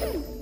Hmm.